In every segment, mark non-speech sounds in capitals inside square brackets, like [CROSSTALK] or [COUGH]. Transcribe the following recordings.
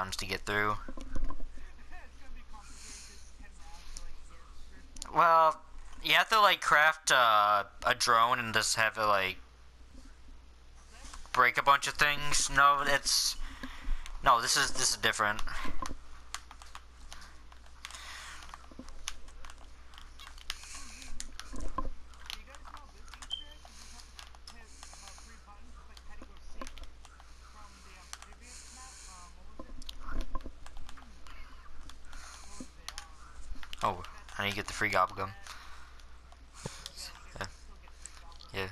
rounds to get through. Well, you have to like craft uh, a drone and just have it like break a bunch of things. No, it's no. This is this is different. Oh, I need to get the free gobblegum. Yeah.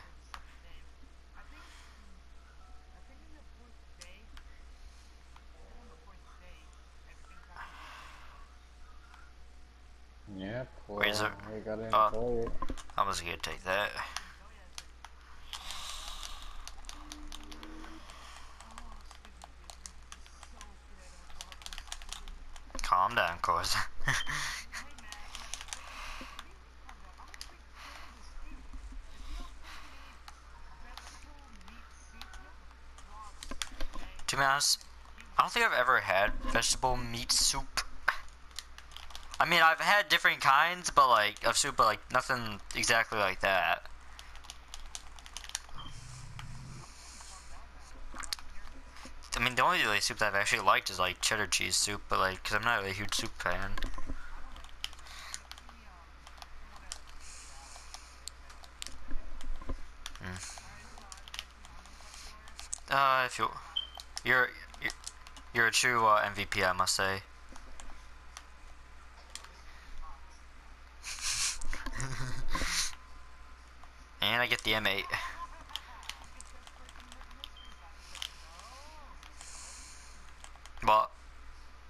Yeah. Well, Wait, it- we got to uh. I was gonna take that. Calm down, cause. [LAUGHS] honest, I don't think I've ever had vegetable meat soup. I mean, I've had different kinds, but like of soup, but like nothing exactly like that. I mean, the only really soup that I've actually liked is like cheddar cheese soup, but like, cause I'm not really a huge soup fan. Mm. Uh, if you, you're, you're, a true uh, MVP, I must say. [LAUGHS] and I get the M8. Well,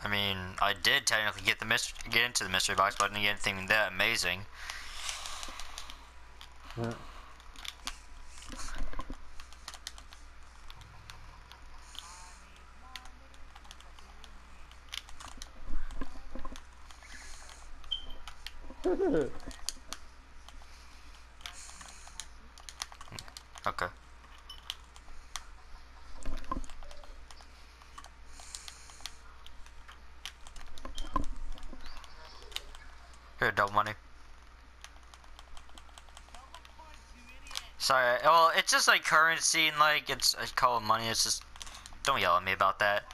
I mean, I did technically get the get into the mystery box, but I didn't get anything that amazing. Yeah. Okay. Here, double money. Sorry, well, it's just like currency and like it's, it's called money. It's just don't yell at me about that.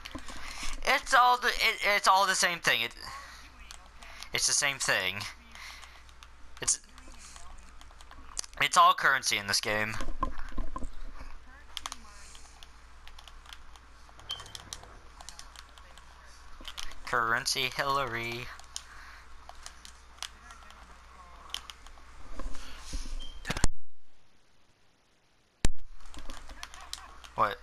It's all the it, it's all the same thing. It it's the same thing. It's it's all currency in this game. Currency Hillary. What?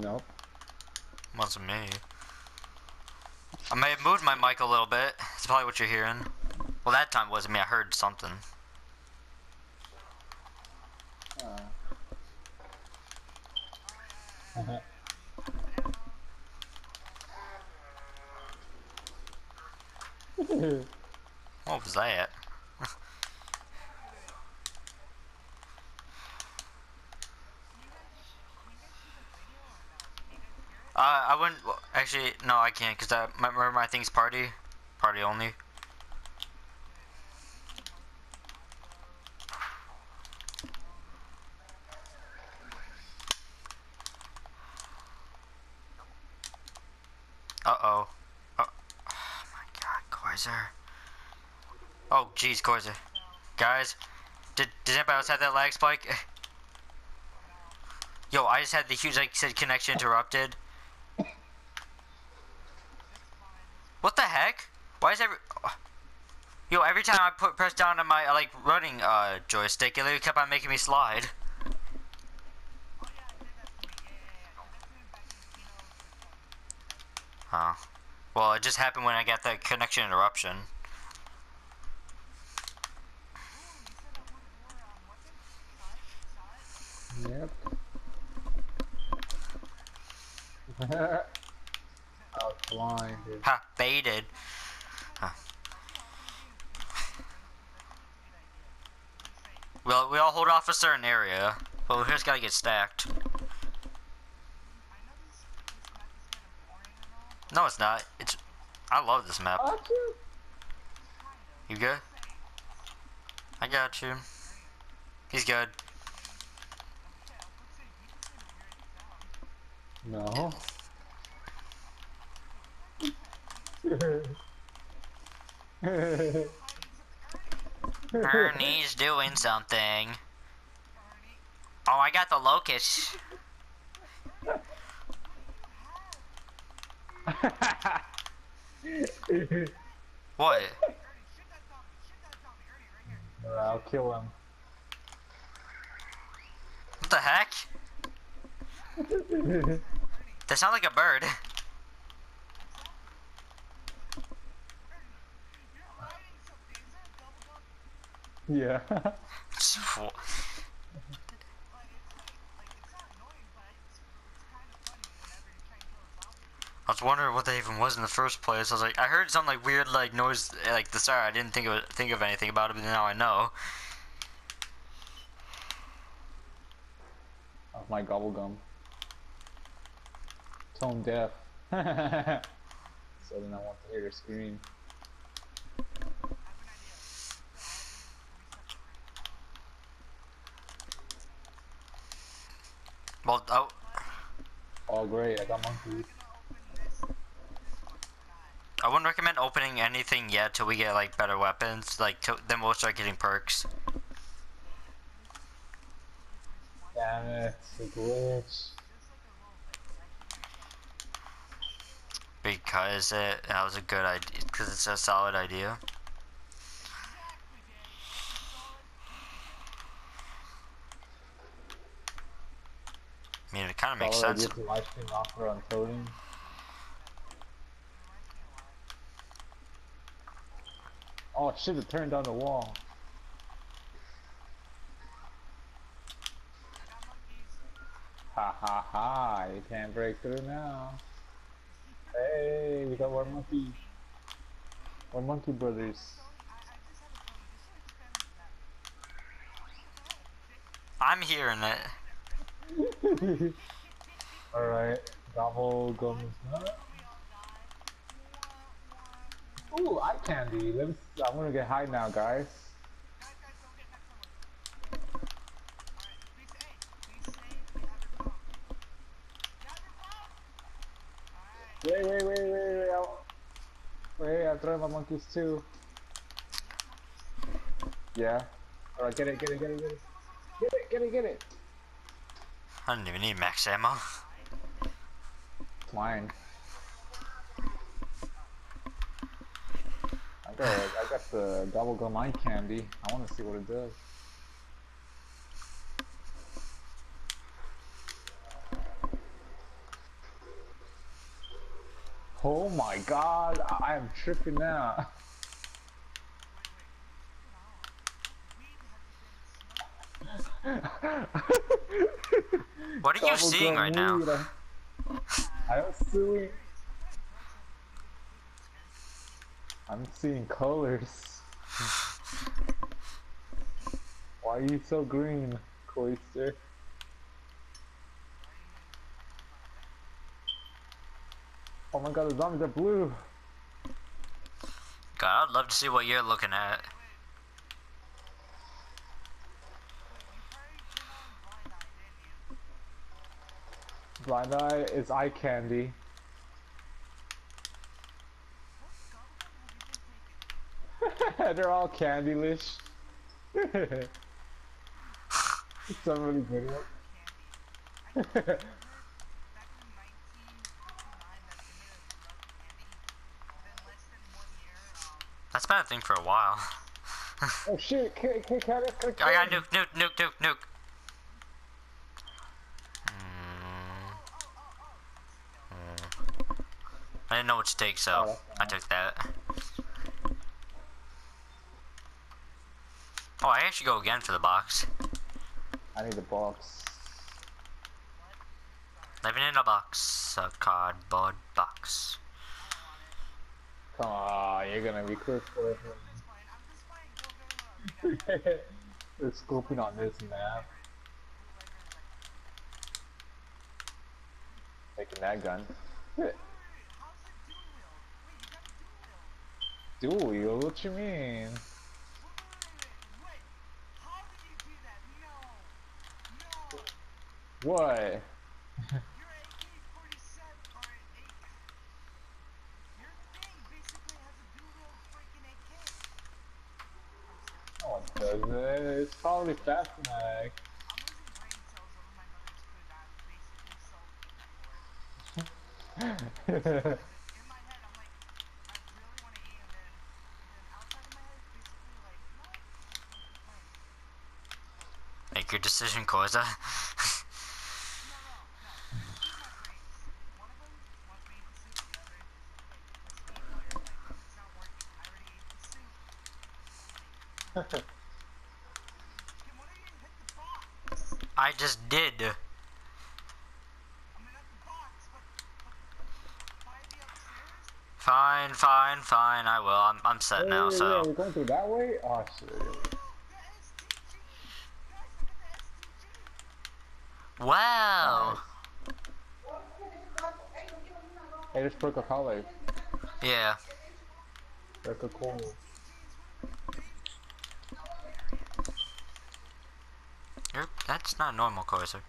Nope. Wasn't me. I may have moved my mic a little bit. That's probably what you're hearing. Well, that time wasn't me. I heard something. Uh. What was that? [LAUGHS] Uh, I wouldn't. well, Actually, no, I can't because I remember my thing's party, party only. Uh oh. Oh, my God, Quasar. Oh, jeez, Quasar. Guys, did did anybody else have that lag spike? [LAUGHS] Yo, I just had the huge like said connection interrupted. What the heck? Why is every Yo, every time I put press down on my like running uh joystick, it kept on making me slide. Huh. Well, it just happened when I got that connection interruption. Yep. I was blinded. Ha, baited. Huh. Well, we all hold off a certain area, but we just gotta get stacked. No, it's not. It's. I love this map. You. You good? I got you. He's good. No. [LAUGHS] [LAUGHS] Ernie's doing something. Oh, I got the locust. What? I'll kill him. What the heck? That sounds like a bird. yeah. [LAUGHS] I was wondering what that even was in the first place. I was like, I heard some like weird like noise like the start. I didn't think of think of anything about it, but now I know. Of my gobble gum. Tone deaf. [LAUGHS] so then I want to hear her scream. Well, oh, Oh great, I got monkeys. I wouldn't recommend opening anything yet till we get like better weapons. Like till, then we'll start getting perks. Damn it, it's a glitch. Because it that was a good idea. Because it's a solid idea. I mean, it kind of makes sense. Idea it should stream offer on totem. Oh shit, it turned on the wall. Ha ha ha, you can't break through now. Hey, we got more monkey. More monkey brothers. I'm hearing it. [LAUGHS] Alright, gobble gum is not. Ooh, eye candy. Let's. I'm gonna get high now, guys. Wait, wait, wait, wait, wait. I'll, wait, I'm throwing my monkeys too. Yeah. Alright, get it, get it, get it, get it. Get it, get it, get it. I didn't even need max ammo. It's mine. I got, I got the bubblegum eye candy. I want to see what it does. Oh my god, I am tripping now. What are you seeing right now? I- I'm seeing. I'm seeing colors. Why are you so green, Cloister? Oh my god, the zombies are blue. God, I'd love to see what you're looking at. Blind eye is eye candy. [LAUGHS] They're all candyless. [LAUGHS] Somebody good one. [LAUGHS] That's been a thing for a while. oh kick, kick. I got nuke, nuke, nuke, nuke, nuke. Mm. Mm. I didn't know what to take, so Oh, I took that. Oh, I actually go again for the box. I need a box. Living in a box, a cardboard box. Come on, you're gonna be quick for it. [LAUGHS] They're scoping on this map. Taking that gun. [LAUGHS] Dual wheel? What you mean? What? Oh, no. It's probably fast mag. Make your decision, Koza. [LAUGHS] I just did. Fine, fine, fine. I will. I'm, I'm set now. Hey, So yeah, we're going through that way? Oh shit. wow. Hey, there's Perkaholic. Yeah. Perkaholic. You're, that's not normal, Koza.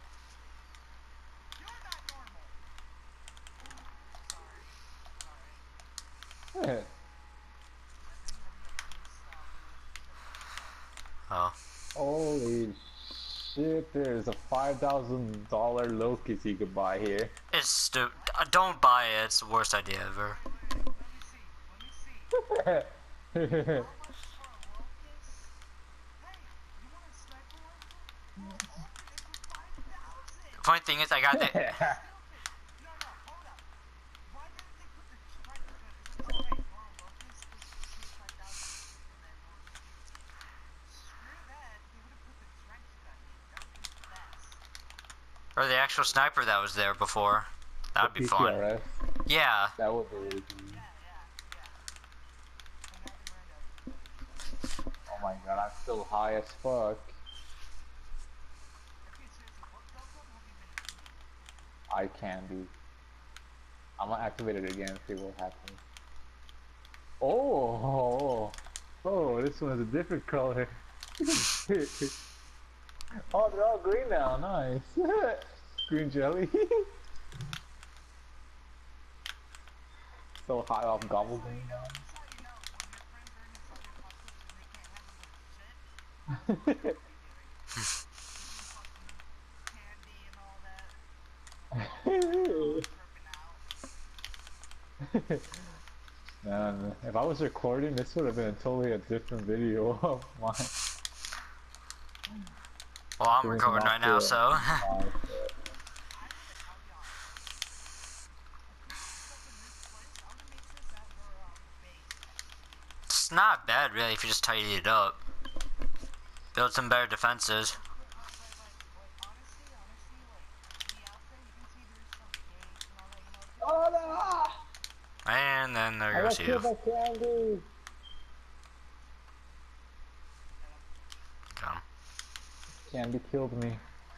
Oh. Holy shit, there's a $5,000 locust you could buy here. It's stupid. uh, Don't buy it. It's the worst idea ever. [LAUGHS] [LAUGHS] thing is, I got the. Or the actual sniper that was there before. That would be fun. PTRS. Yeah. That would be really cool. Oh my god, I'm still high as fuck. I can be. I'm gonna activate it again see what happens. Oh, oh, oh this one is a different color. [LAUGHS] oh, they're all green now. Nice. [LAUGHS] green jelly. [LAUGHS] so high off gobble green now. [LAUGHS] Man, um, if I was recording, this would have been totally a different video [LAUGHS] of mine. Well, I'm Doing recording right now, so. [LAUGHS] It's not bad, really, if you just tidy it up. Build some better defenses. oh no! And then I there got goes you. killed by candy! Come. Candy killed me.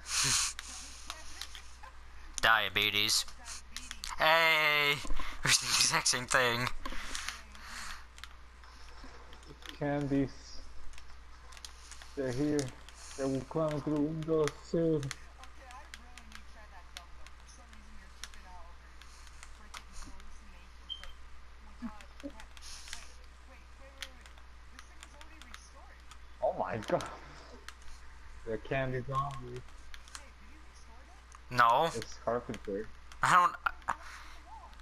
[LAUGHS] Diabetes. Hey! We're the exact same thing. Candies. They're here. They will climb through windows too. Oh my god. They're candy zombies. No, It's carpenter. I don't.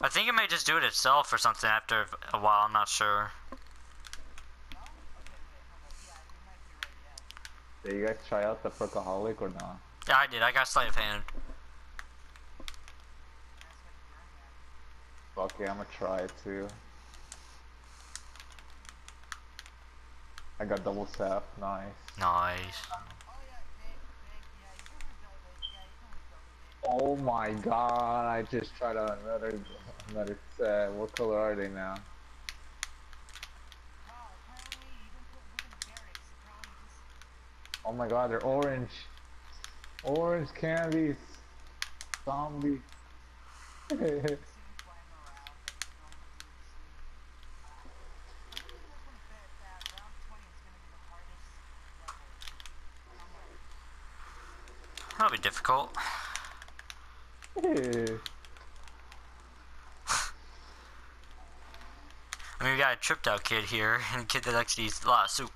I think it may just do it itself or something after a while. I'm not sure. Did you guys try out the Perkaholic or not? Yeah, I did. I got sleight of hand. Okay, I'm gonna try it too. I got double tap, nice. Nice. Oh my god, I just tried out another another set. What color are they now? Oh my god, they're orange. Orange candies. Zombie. [LAUGHS] That'll be difficult. [SIGHS] I mean, we got a tripped out kid here, and a kid that actually eats a lot of soup.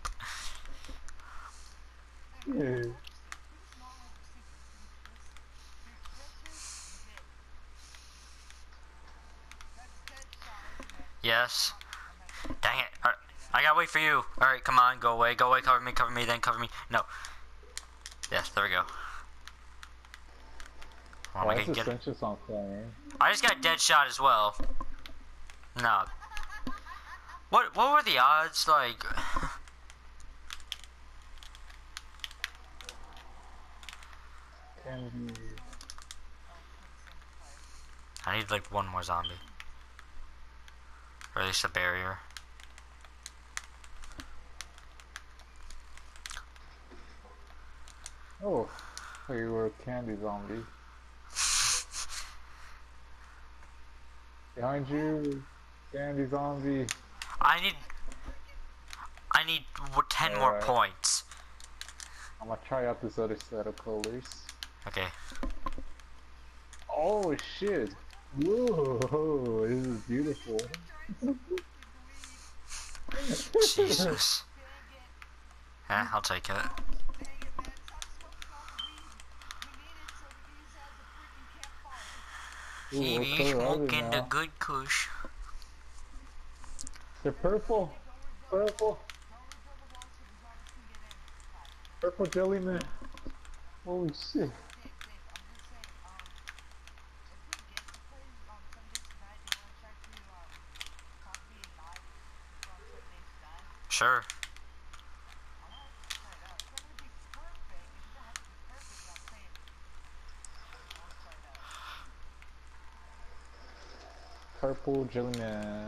Yes. Dang it. Alright, I gotta wait for you. Alright, come on, go away, go away, cover me, cover me, then cover me. No. Yes, there we go. I Why is gonna get playing? I just got dead shot as well. No. What what were the odds like. I need like one more zombie. Or at least a barrier. Oh, so you were a candy zombie. Behind you, candy zombie. I need I need w- 10 more Alright. points. I'm gonna try out this other set of colors. Okay. Oh shit! Whoa, this is beautiful. [LAUGHS] Jesus. Yeah, I'll take it. He be color are they smoking the good kush. They're purple. Purple. Purple jelly man. Holy shit. Sure. Purple jelly man.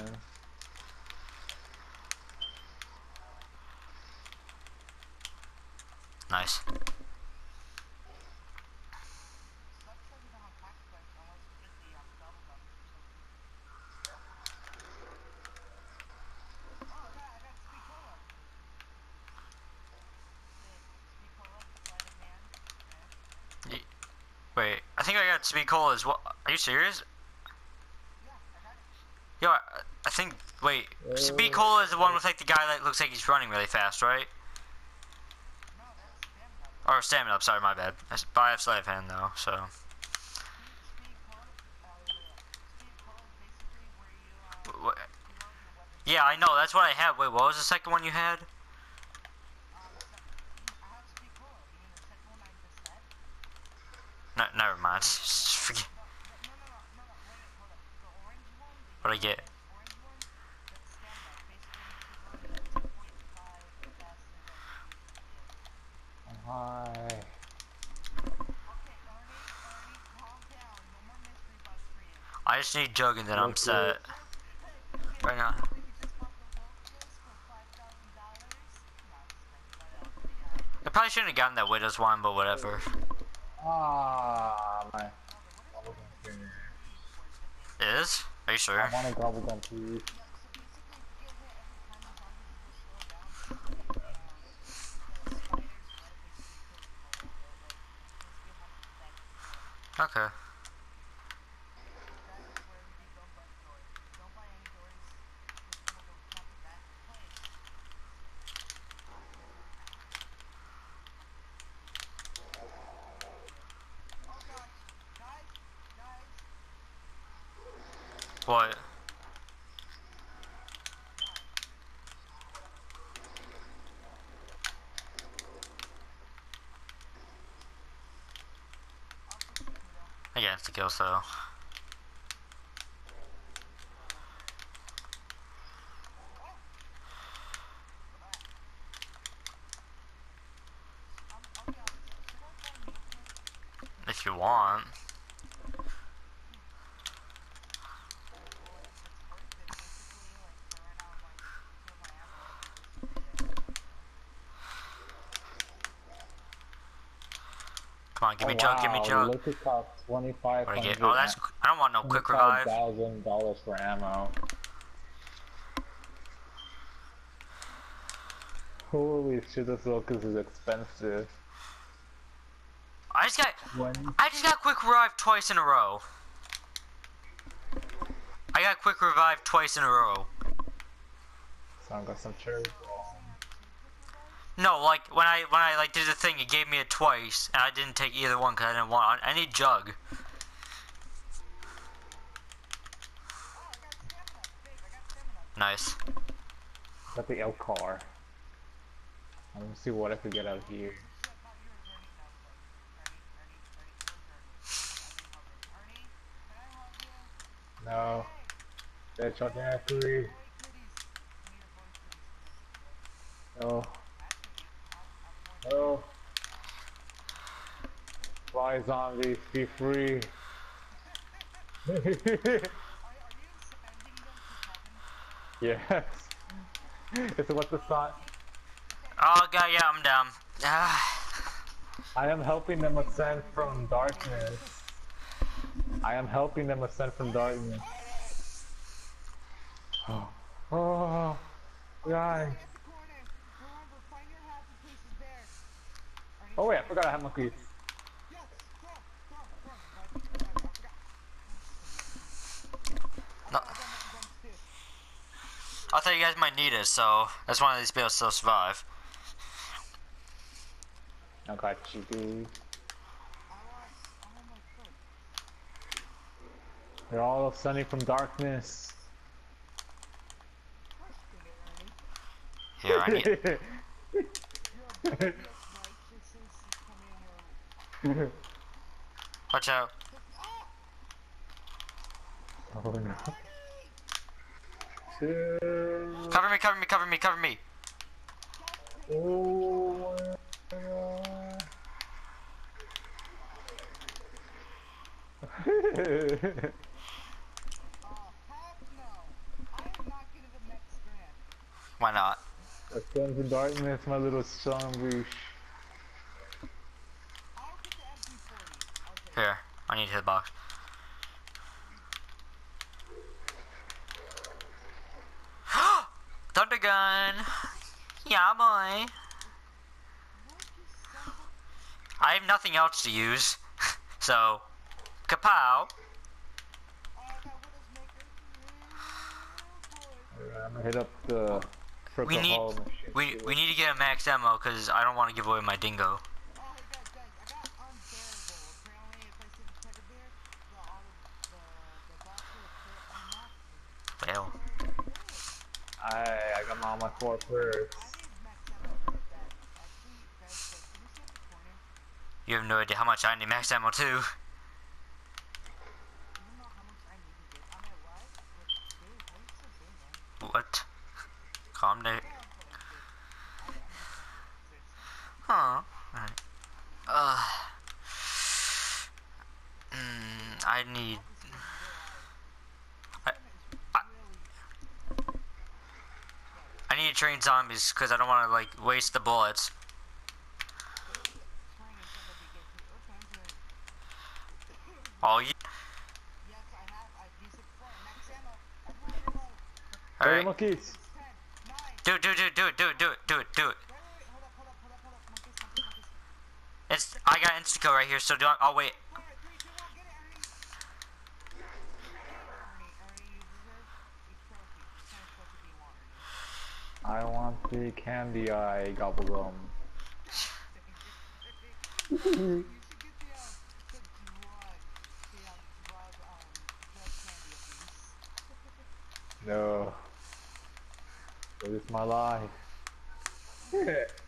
Nice. Wait, I think I got to Speed Cola as well. Are you serious? Yo, I, think. Wait, Speed Cola is the one with like the guy that looks like he's running really fast, right? Or stamina. Sorry, my bad. I But I have of hand though, so. Wh- wh- Yeah, I know. That's what I have. Wait, what was the second one you had? No, never mind. Just [LAUGHS] forget. What I get? Hi. I just need Jug and then I'm set. Right now. I probably shouldn't have gotten that Widow's one, but whatever. Ah, my bubblegum finger. It is? Are you sure? I want a bubblegum, please. Okay. What? I guess the kill so. If you want. Come on, give me oh, jug, wow, give me jug. Look at cost twenty five I get? Oh, that's. I don't want no quick revive. thousand dollars for ammo. Holy shit, this locust is expensive. I just got. I just got quick revive twice in a row. I got quick revive twice in a row. so I got some cherry No, like when I when I like did the thing, it gave me it twice, and I didn't take either one because I didn't want. I need jug. Nice. Got the L car. Let me see what I could get out of here. No. They're charging three. No. No. Fly zombies, be free. [LAUGHS] yes. [LAUGHS] It's what the sun. Oh god, yeah, I'm down. Ah, I am helping them ascend from darkness. I am helping them ascend from darkness. Oh, oh, guys. Oh wait, I forgot I have my keys. no. I thought you guys might need it, so that's one of these bills still survive. I got you, dude. They're all ascending from darkness. Here, I need. [LAUGHS] Watch out. oh no. Cover me, cover me, cover me, cover me. Oh. [LAUGHS] Why not? Ascend from darkness, my little zombie. Here, I need to hit the box. [GASPS] Thunder gun. Yeah, boy. I have nothing else to use, [LAUGHS] so kapow. Alright, I'm gonna hit up the We need hole we we need to get a max ammo because I don't want to give away my dingo. Well, I I got all my four clears. you have no idea how much I need max ammo too. What? Calm down. Huh. Alright. Uh. Mm, I need. I, I, I need zombies because I don't want to like waste the bullets. Oh, you. Alright. monkeys! Do it, do it, do it, do it, do it, do it, do it, do it. It's, I got Instakill right here, so do I, I'll wait. The candy eye gobblegum. No. This is my life. [LAUGHS]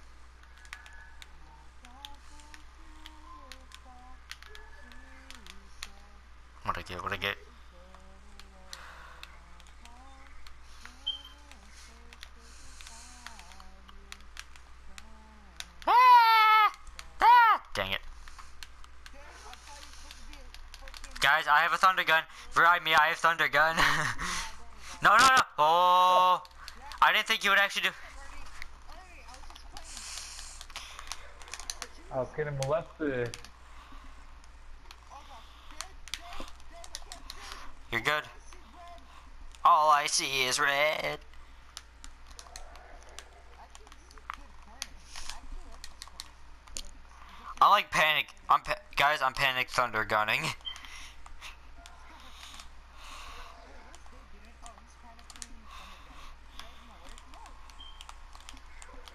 have a thunder gun. Ride me, I have thunder gun. [LAUGHS] no, no, no. Oh, I didn't think you would actually do. I was getting molested. You're good. All I see is red. I like panic. I'm pa guys. I'm panic thunder gunning. [LAUGHS]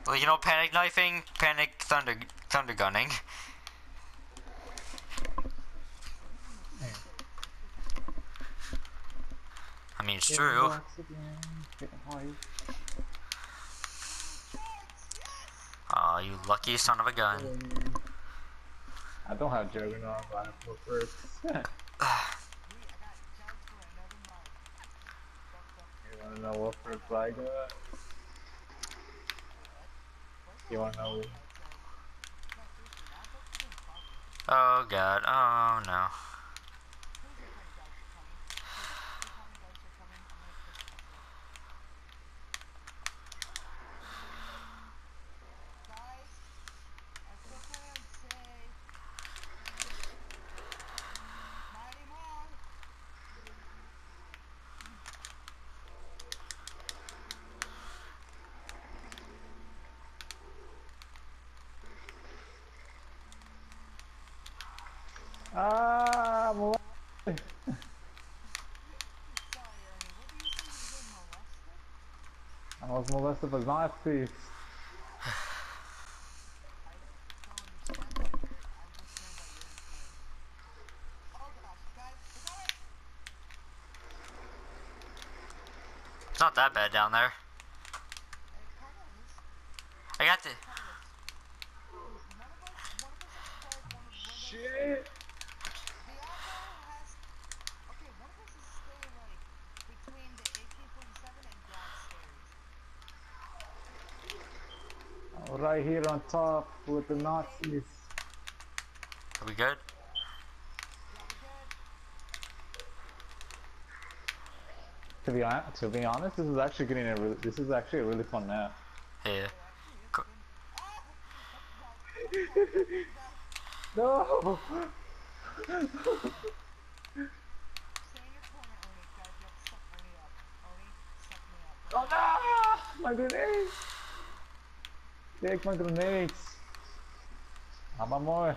Well, you know, panic knifing, panic thunder thunder gunning. I mean, it's true. Aw, you lucky son of a gun. I don't have Juggernaut, but I have first. [LAUGHS] you wanna know what first I got? You wanna know? Oh god, oh no. Ah, I'm alive. I was molested by Nazis. It's not that bad down there. I got the. Shit. Right here on top with the Nazis. Are we good? To be honest, to be honest, this is actually getting a really, this is actually a really fun map. Yeah. Co- [LAUGHS] No. Oh no! My grenades! Take my grenades! A more.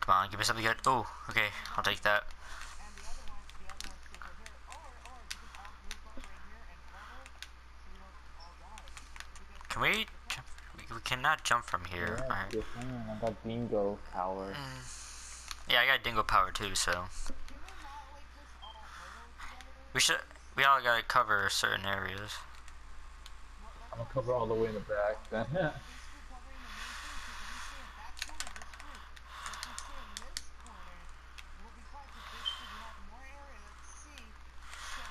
Come on, give me something good. Oh, okay, I'll take that. Can we? Jump? We, we cannot jump from here. Yeah, man, I got dingo power. Mm. Yeah, I got dingo power too, so we should. We all gotta cover certain areas. I'm gonna cover all the way in the back then. [LAUGHS]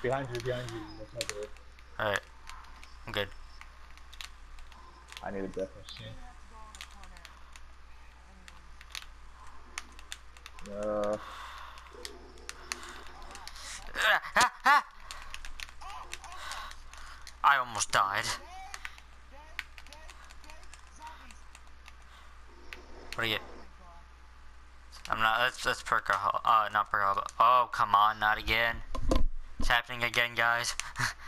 behind you, behind you. Look over there. Alright, I'm good. I need a Ah, ah, ah! I almost died. What do you? I'm not. That's that's percahol. Uh, not percahol. But, oh, come on, not again. It's happening again, guys. [LAUGHS]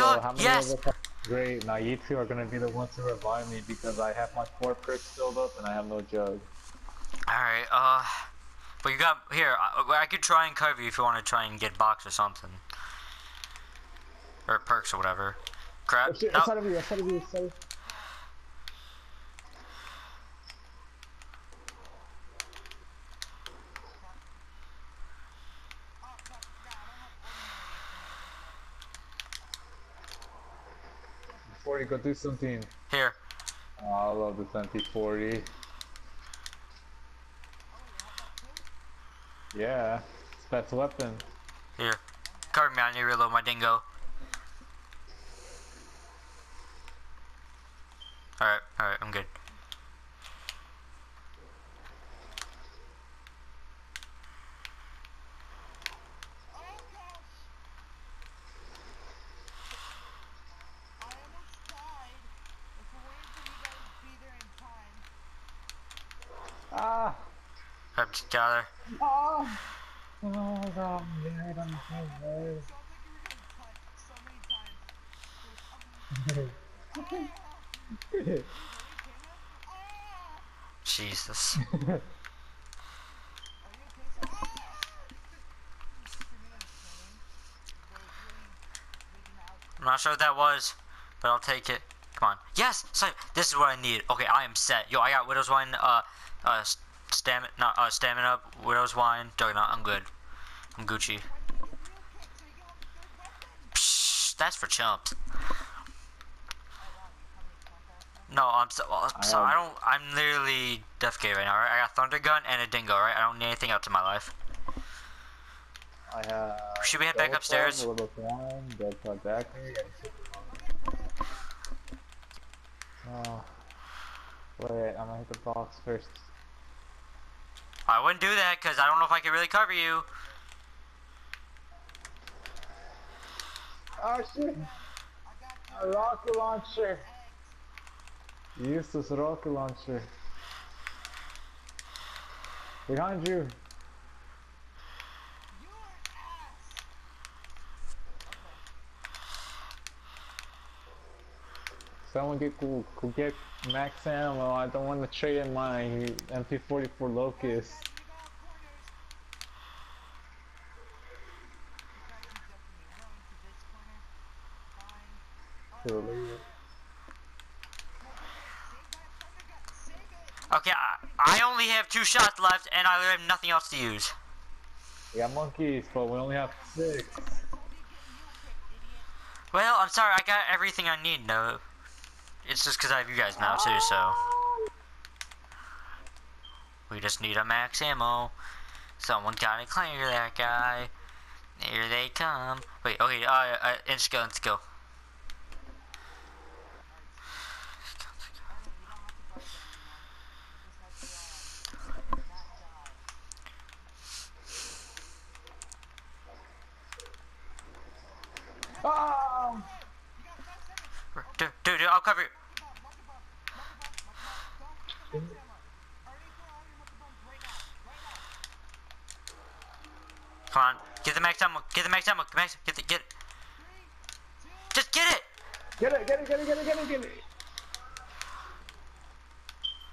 So yes. Great, now you two are gonna be the ones to revive me because I have my four perks filled up and I have no jug. Alright, uh... But you got... Here, I, I, could try and cover you if you want to try and get box or something. Or perks or whatever. Crap. Oh, shit, of you, of you, of you. 40, go do something. Here. Oh, I love this empty 40. Yeah, it's best weapon. Here. Cover me, I need to reload my dingo. Are you okay, sir? Ah! Screaming and screaming. They're really freaking out. I'm not sure what that was, but I'll take it. Come on. Yes! So, this is what I need. Okay, I am set. Yo, I got Widow's Wine, uh, uh, stamina, not, uh, stamina, up, Widow's Wine, Juggernaut. I'm good. I'm Gucci. Why didn't you get real quick so you can have a third weapon? Psh, that's for chumps. Wow, you come in contact. No, I'm so, well, I'm so I don't, I'm literally Death Gate right now, right? I got Thunder Gun and a Dingo, right? I don't need anything else in my life. I have. Should we head back upstairs? Club, Little Swan, Dead Club Dacre, and Oh. Wait, I'm gonna hit the box first. I wouldn't do that because I don't know if I can really cover you. Oh shit! A rocket launcher! Useless rocket launcher. Behind you! You are ass. Someone get cool, cool get max ammo. I don't want to trade in my MP44 Locust. You got corners. You guys, you definitely run to this corner. Fine. to leave it. Save that thunder gun. Save it. Okay, I, only have two shots left and I have nothing else to use. We got monkeys, but we only have six. Told you to get mule kick, idiot. Well, I'm sorry, I got everything I need, no. It's just because I have you guys now, too, so. We just need a max ammo. Someone gotta clear that guy. Here they come. Wait, okay, uh, uh, let's go, let's go. Oh! Dude, dude, dude, I'll cover you. Come on, get the max ammo, get the max ammo, max, get the, get it. Just get it! Get it, get it, get it, get it, get it, get it!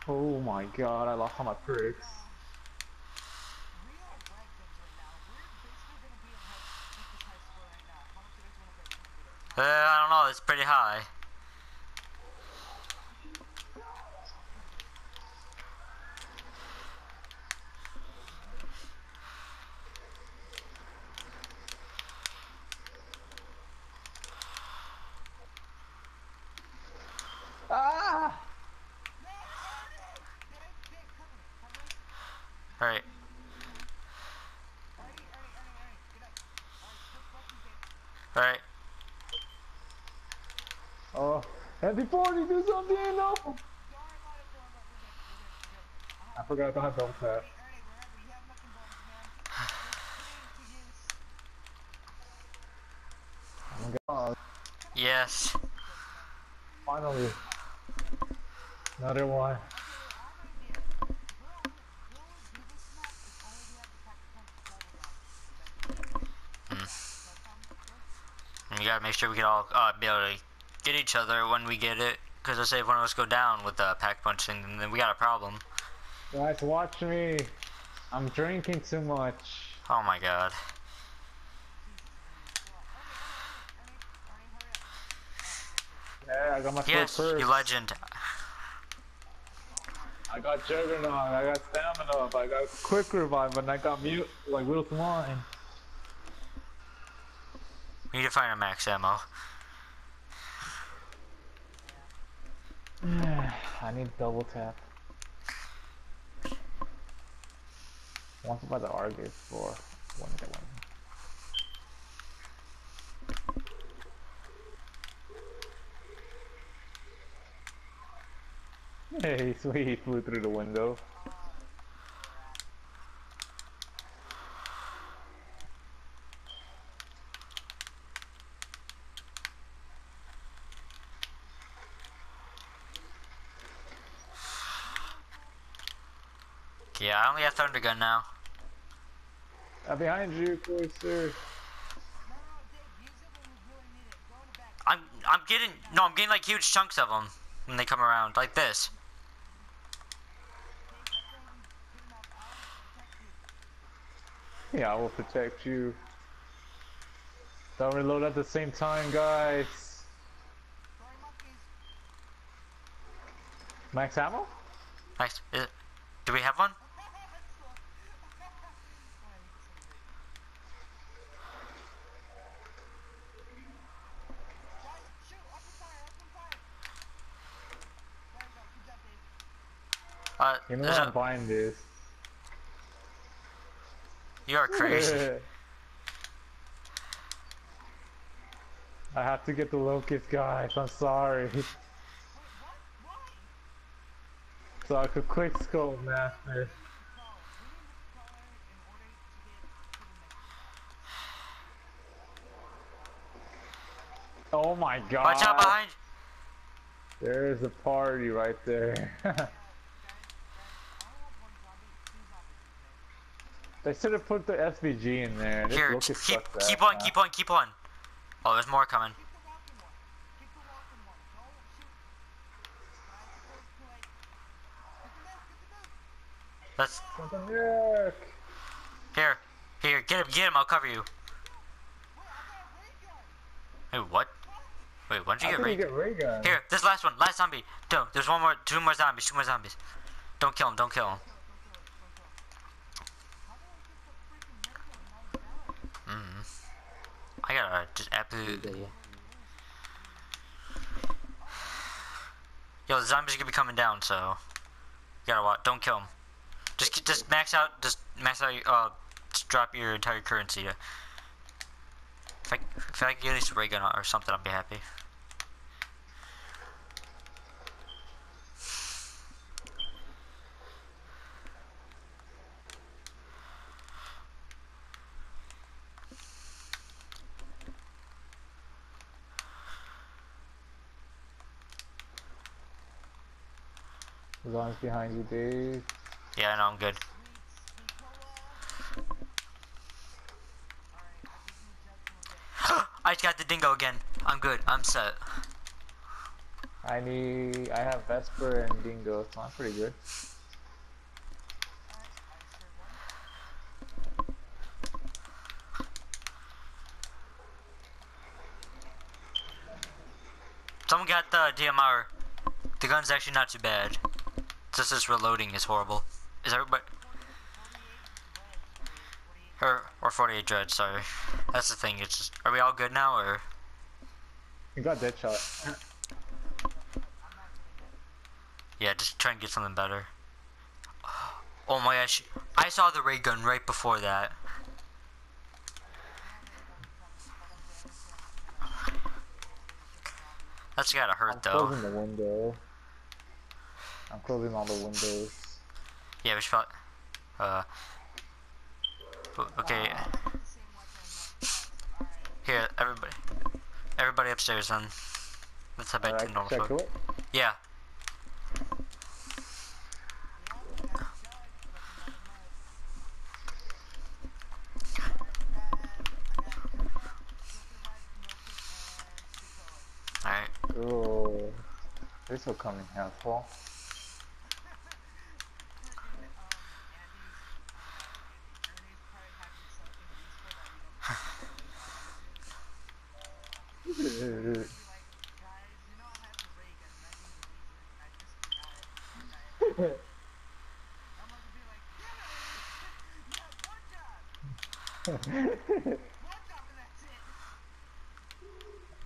Oh my god, I lost all my perks. Uh, I don't know, it's pretty high. Ah! Alright. Alright. Oh, MP40, do something, no! I forgot to have double tap. Oh my god, Yes. finally. Another one. And you gotta make sure we can all uh, be able to get each other when we get it. Because let's say if one of us go down with the pack punching, then we got a problem. Guys, watch me. I'm drinking too much. Oh my god. Yeah, I got my Yes, first. you legend. I got Juggernaut, I got Stamina up, I got Quick Revive, and I got Mute, like Will's Wine. We need to find a max ammo. [SIGHS] I need double tap. To buy the Argus for one get one. Hey, [LAUGHS] sweetie, flew through the window. Only have thunder gun now. I'm behind you, Cloister. No, no, Dave, use it when we really need it. Go in the back. I'm I'm getting no, I'm getting like huge chunks of them when they come around, like this. Dave, that's when we get him off. I'll protect you. Yeah, I will protect you. Don't reload at the same time, guys. Max ammo? Nice. Is uh, do we have one? Guys, shoot! Open fire! Open fire! There you go. Good job, Dave. Uh, You know there's I'm buying this. you are crazy. [LAUGHS] I have to get the locust, guys. I'm sorry. So I could quick scope master. Call. We need this caller in order to get to the next. Oh my god. Watch out behind. There is a party right there. [LAUGHS] Guys, guys, I only have one zombie, two zombies. They should have put the SVG in there. This Here, keep sucks keep on, now. keep on, keep on. Oh, there's more coming. Keep the walking one. Keep the walking one. Don't shoot. Guys, before it's too late. Get the nuke. Get the nuke. Let's What the heck? here, here, get him, get him. I'll cover you. Wait, I got a ray gun. Hey, what? Wait, when did How you get did you get ray gun? Here, this last one, last zombie. Don't. There's one more, two more zombies, two more zombies. Don't kill him, don't kill him. Mm. I gotta just absolutely. Yo, the zombies are gonna be coming down, so you gotta watch. Don't kill them. Just just max out. Just max out. your- Uh, just drop your entire currency. To, if I if I can get at least a ray gun or something, I'll be happy. As long as behind you, Dave. Yeah, I know I'm good. [GASPS] I just got the dingo again. I'm good. I'm set. I need. I have Vesper and Dingo, so I'm pretty good. Someone got the DMR. The gun's actually not too bad. Just this reloading is horrible. Is everybody? Or, or 48 Dredge, sorry. That's the thing, it's just, are we all good now, or? You got dead shot. Yeah, just try and get something better. Oh my gosh, I saw the ray gun right before that. That's gotta hurt I'm though. closing the window. I'm closing all the windows. Yeah, which probably, uh, okay, here, everybody, everybody upstairs then. Let's head back to Alright, normal it. Yeah. Alright. Oh, this will come in helpful. [LAUGHS]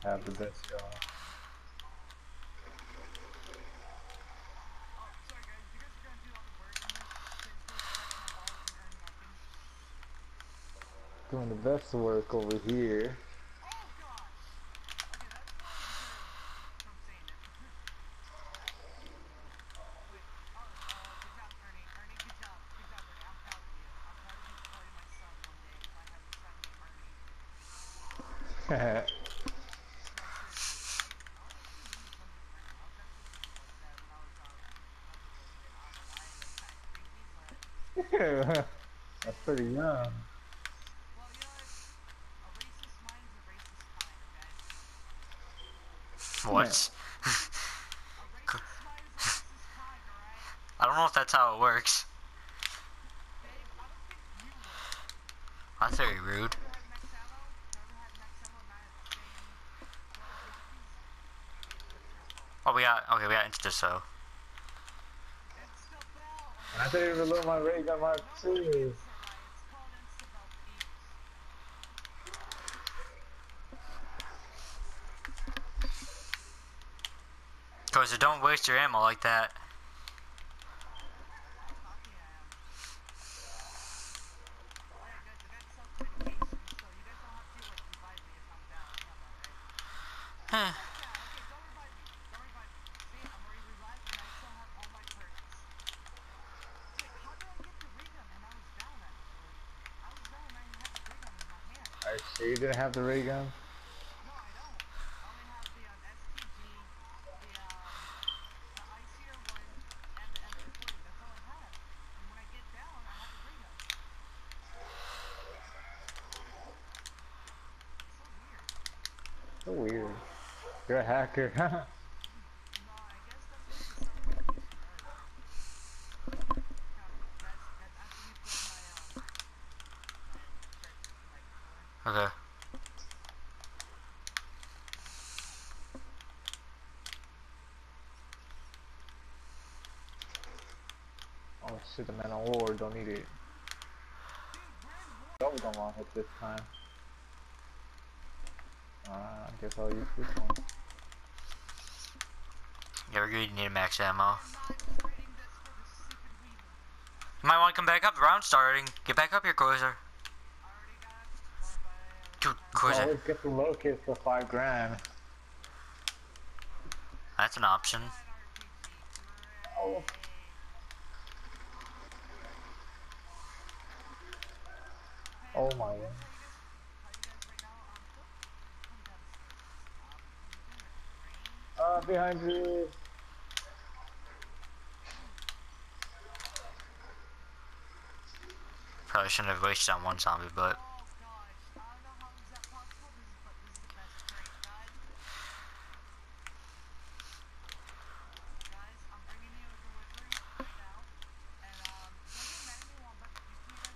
Have the best job. Doing the best work over here. That's pretty young. Well, you know, it's a racist mind's a racist kind, okay? What? A racist mind is [LAUGHS] a pretty young. alright? I don't know if that's how it works. Babe, I don't think you would. That's very rude. Ever had Max Ammo? Ever had Max Ammo not at the same level Oh, we got okay. We got insta so. I didn't even my. Cause don't waste your ammo like that. Cocky I am. Alright, guys, I got self-medication, so you guys don't have to, like, revive me if I'm down. You know that, right? Huh. Yeah, okay, don't revive me. Don't revive me. See, I'm already revived and I still have all my perks. Wait, how did I get the ray gun when I was down, actually? I was down and I had the ray gun in my hand. Are you sure you didn't have the ray gun? No, I don't. I only have the um, STG, the um, the ICR one, and the M240. That's all I have. And when I get down, I have the ray gun. So weird. You're a hacker. No, I guess that's what the self-medication does. Now, that's, that's after you put my um, my character, like, Okay. oh shit, the Man-O-War, don't need it. Double don't want hit this time. Alright, I guess I'll use this one. Yeah, we're good. You need a max ammo. I'm not trading this for the stupid Weaver. You might want to come back up. The round's starting. Get back up here, Cruiser. I already got one Dude, I'll Cruiser. always get the low kit for five grand. That's an option. Oh my god. Uh, behind you. Probably shouldn't have wasted on one zombie, but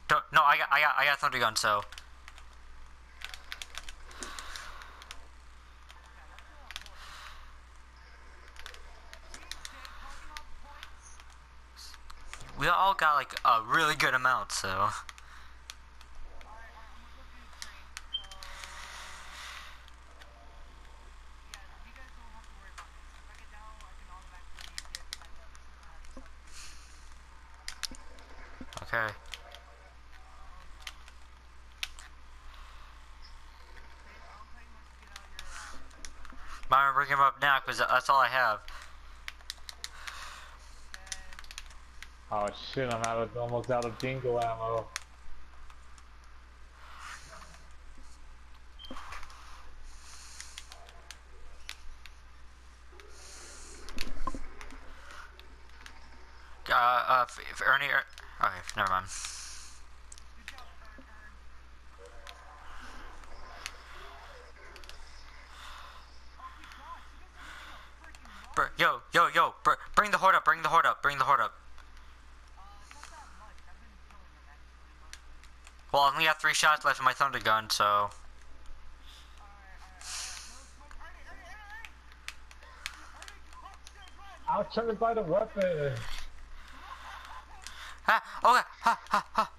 don't. No, I got, I got, I got thunder gun. So we all got like a really good amount. So okay. Gonna bring him up now because that's all I have. Oh shit, I'm out of, almost out of jingle ammo. Uh, uh, if, Ernie, er, okay, never mind. Br- yo, yo, yo, br- bring the horde up, bring the horde up, bring the horde up. Well, I only got three shots left in my thunder gun, so. I was trying to buy the weapon. Ah, okay, ha, ha, ha.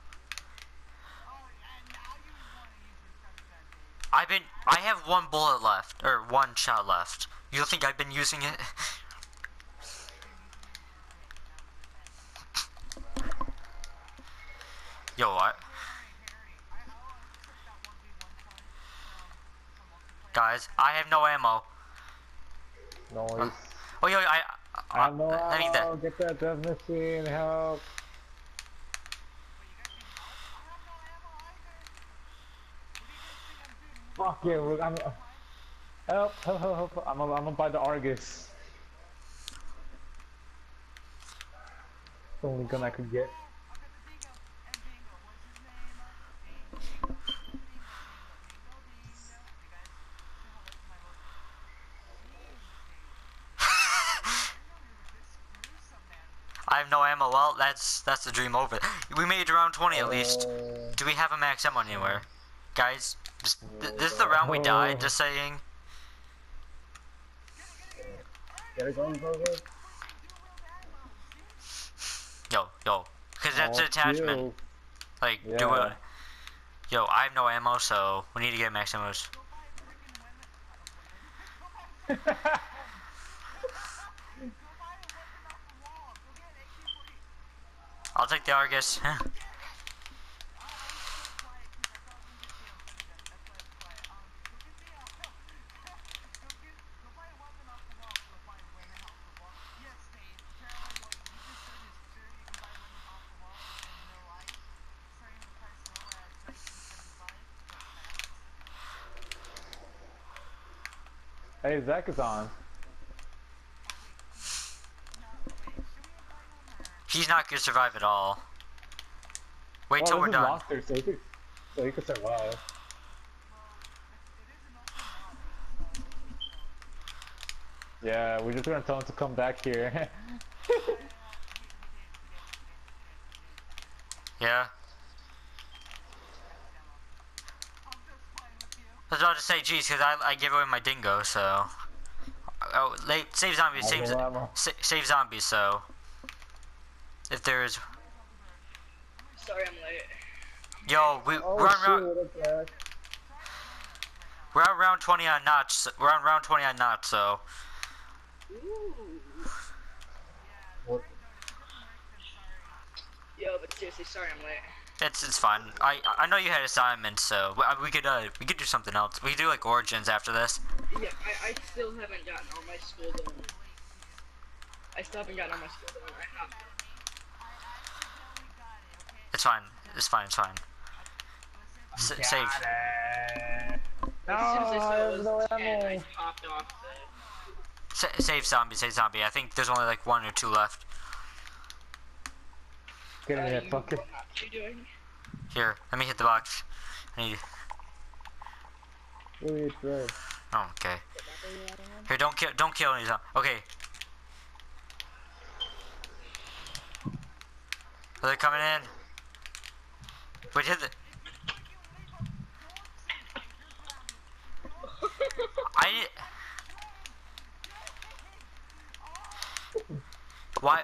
I've been, I have one bullet left, or one shot left. You don't think I've been using it? [LAUGHS] Yo, I, guys, I have no ammo. No worries. Uh, oh, yo, I, I I, have no uh, I need Get that death machine. Help. Fuck yeah, we're, I'm, help, help, help, help. I'm, I'm gonna buy the Argus. The only gun I could get. I have no ammo. Well, that's that's the dream over. We made it to round 20 at least. Do we have a max ammo anywhere? Guys, just, th this is the round we died, just saying. Yo, yo. Because that's an attachment. chill. Like, do it. Yo, I have no ammo, so we need to get max ammos. [LAUGHS] I'll take the Argus. [LAUGHS] Hey, Zach is on. He's not gonna survive at all. Wait oh, till we're done. Monster, so he could, so he could survive. Yeah, we're just gonna tell him to come back here. [LAUGHS] Yeah. I was about to say, geez, because I, I gave away my dingo, so. Oh, late, save zombies, save, I have no ammo. sa- save zombies, so. If there is. Sorry I'm late. Yo, we, Oh we're, on shit, round, what up, Zach? we're on round 20 on knots. We're on round 20 on knots, so. Ooh. Yo, but seriously, sorry I'm late. It's it's fine. I I know you had assignments, so we, we could uh we could do something else. We could do like origins after this. Yeah, I, I still haven't gotten all my school done. I still haven't gotten all my school done. I have. It's fine. It's fine. It's fine. S- save. It. No, as soon as I I have no ammo. popped off the... Sa- save zombie. Save zombie. I think there's only like one or two left. Get in here, you- fuck it. What are you doing? Here, let me hit the box. I need. Wait, right. Oh, okay. Here, don't kill. Don't kill any zombies. Okay. Are they coming in? Hit the. I. Why?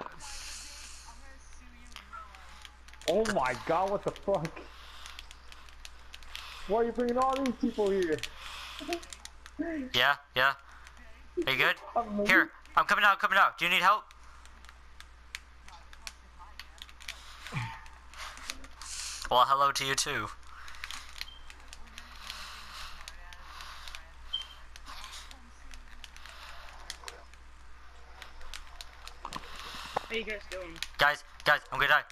Oh my god, what the fuck? Why are you bringing all these people here? Yeah, yeah. Are you good? Here, I'm coming out. I'm coming out. Do you need help? Well, hello to you too. How you guys doing? Guys, guys, I'm gonna die.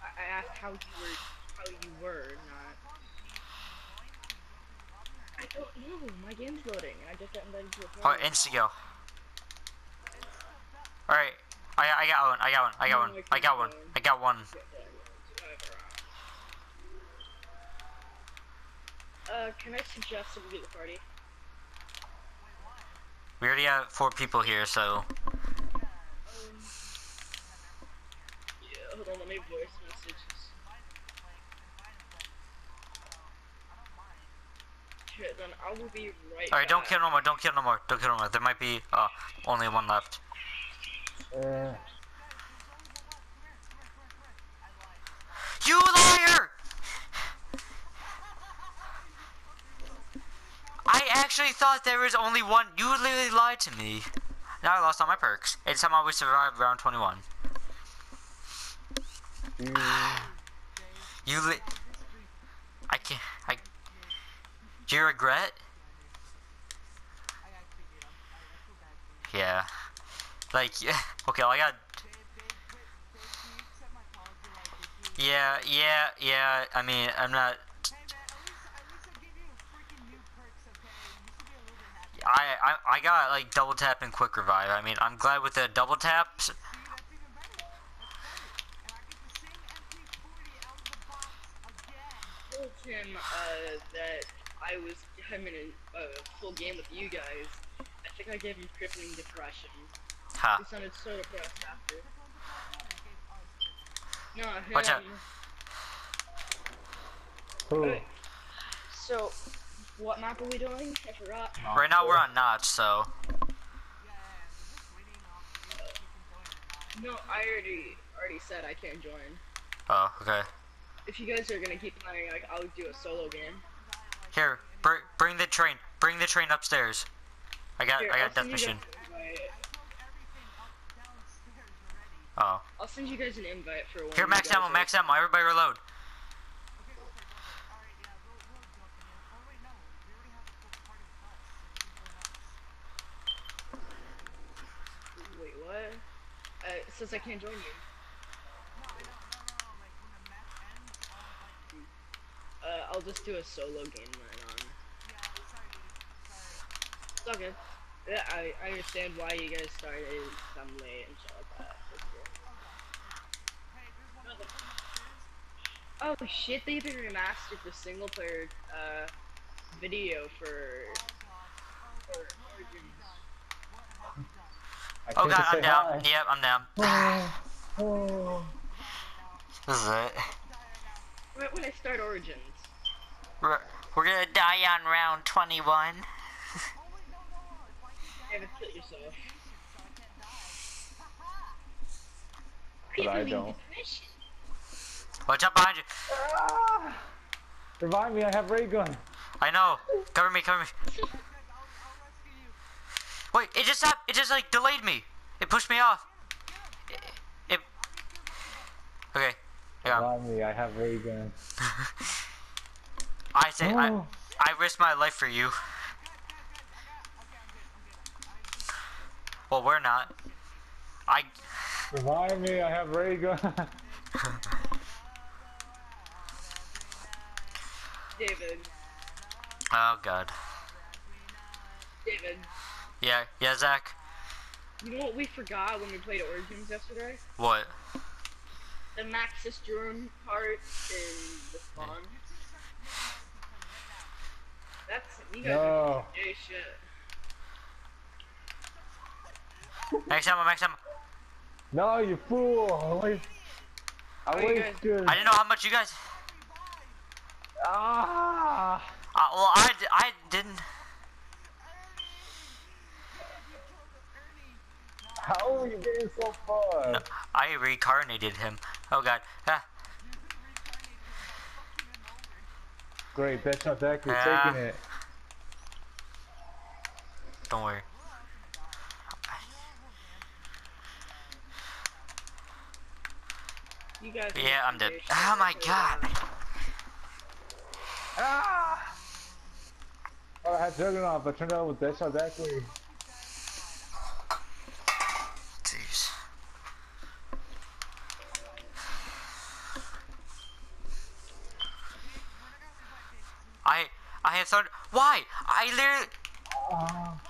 I, asked how you were, how you were, not... I don't know, my game's loading, and I just got invited to a Oh, party. Instigo. Alright. I, I got one, I got one, I got one, I got one, I got one. Uh, can I suggest that we do the party? We already have four people here, so. Um, yeah, hold on, let me voice messages. Okay, then I will be right Alright, don't kill no more, don't kill no more, don't kill no more. There might be, uh, only one left. Uh, You liar! I actually thought there was only one. You literally lied to me. Now I lost all my perks. And somehow we survived round 21. you, You li- I can't. I. Do you regret? Yeah. Like, yeah. [LAUGHS] Okay, I got. Yeah, yeah, yeah. I mean, I'm not. I you? You. I, I got like double tap and quick revive. I mean, I'm glad with the double taps. See, that's even better. That's better. And I get the same MP40 out of the box again. told him uh, that I was having a, a full game with you guys. I think I gave him crippling depression. Ha. He sounded so depressed after. No, him. Watch out. Who? So, what map are we doing? I forgot. Right now we're on Nacht, so No, I already already said I can't join. oh okay. If you guys are gonna keep playing, like, I'll do a solo game. Here, br bring the train. Bring the train upstairs. I got Here, I I'll got death send you mission. guys an invite. Oh. I'll send you guys an invite for one. Here, max ammo, are- max ammo. Everybody reload. Wait, what? Uh, it says I can't join you. Uh, I'll just do a solo game right on. It's all good. Yeah, I, I understand why you guys started some late and shit like that. It's cool. Oh shit, they even remastered the single player uh, video for, for Oh god, I'm down. hi. Yep, I'm down. Oh. [SIGHS] This is it. Right when I start Origins. We're, we're gonna die on round 21. David, kill yourself. But I don't. depression. Watch out behind you. Ah! Revive me, I have ray gun. I know. Cover me, cover me. Wait, it just stopped. It just like delayed me. It pushed me off. It. it okay. Yeah. Revive me, I have ray gun. [LAUGHS] I say I. Oh. I risk my life for you. Well, we're not. I. Revive me, I have ray gun. [LAUGHS] David, Oh God. David, Yeah. Yeah, Zach. you know what we forgot when we played Origins yesterday? What? The Maxis drone part in the spawn. That's you guys No. are gay shit. Max ammo, max ammo. no, you fool. I waste. I you guys- wasted. I didn't know how much you guys. Ah! Uh, well, I, d- I didn't. How are you getting so far? I reincarnated him. Oh God. Ah. Great, that's not that good. Yeah. Taking it. Don't worry. You guys. Yeah, I'm dead. Oh my God. Ah! Oh, I had Juggernaut, but turned out with that shot that way. Jeez. I I have thought. Why? I literally. Ah.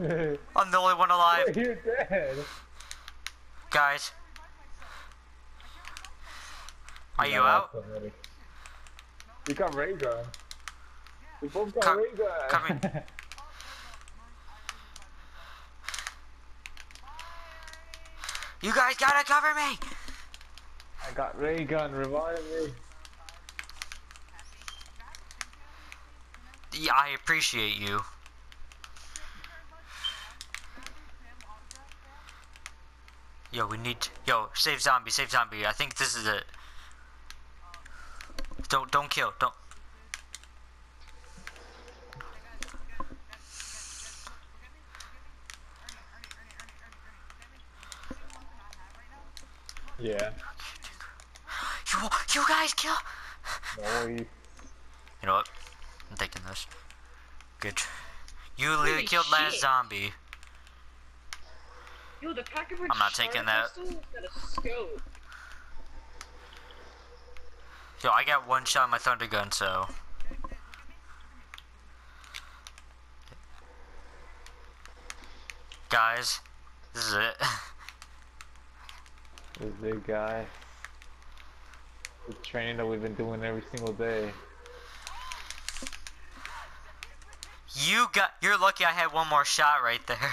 [LAUGHS] I'm the only one alive, You're dead. guys. Are you out? already- We got ray gun. We both got Co- ray gun. coming. You guys gotta cover me. I got ray gun. Revive me. Yeah, I appreciate you. Yo, we need. Yo, save zombie, save zombie. I think this is it. Don't, don't kill. Don't. Yeah. You, you guys kill. No, we- You know what? I'm taking this. Good. You literally Holy killed last zombie. Yo, the pack of I'm not taking that. Got a scope. Yo, I got one shot in my thunder gun, so. Guys, this is it. [LAUGHS] This big guy. The training that we've been doing every single day. You got. You're lucky I had one more shot right there. [LAUGHS]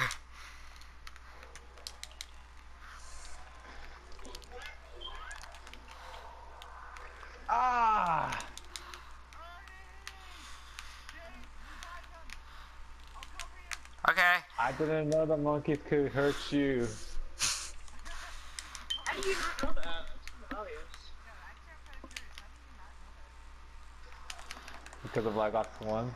Ah! Okay. I didn't know the monkeys could hurt you. How do you not know that? Because of Black Ops 1.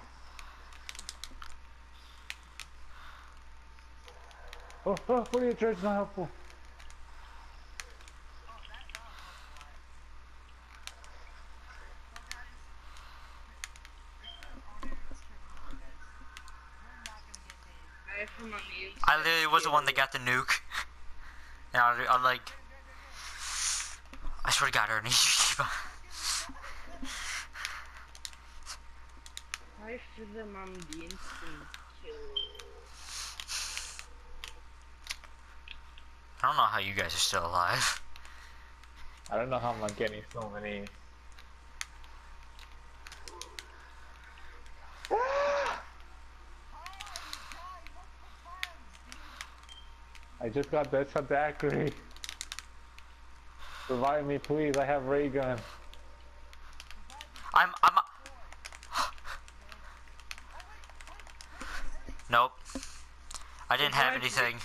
Oh, oh, what are you trying not helpful? I from on the inside. I literally was the one that got the nuke. [LAUGHS] And I, I like. I swear to God, Ernie, [LAUGHS] you keep on. I for them on the instant kill. I don't know how you guys are still alive. I don't know how I'm like getting so many. I just got this a daiquiri. Revive me, please. I have ray gun. I'm. I'm. Nope. I didn't have Revive me, anything.